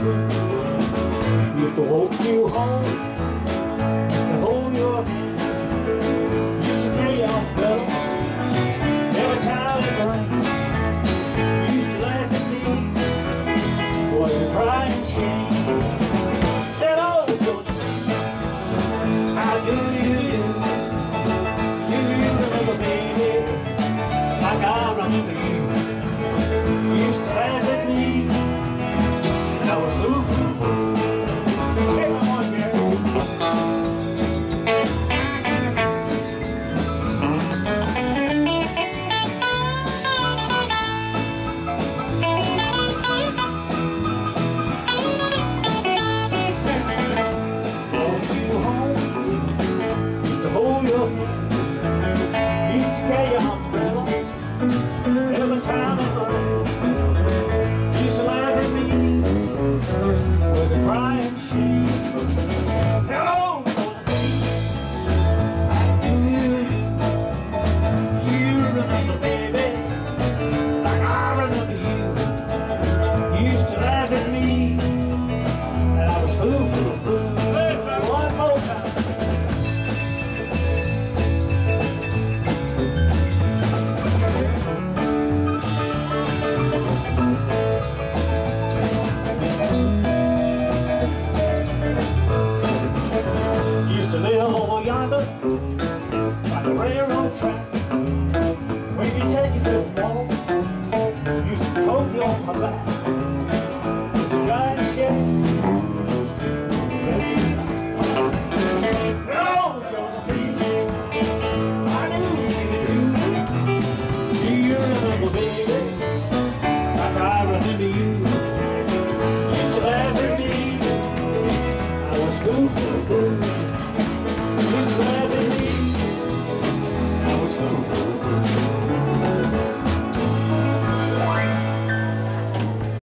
to walk you home, the track.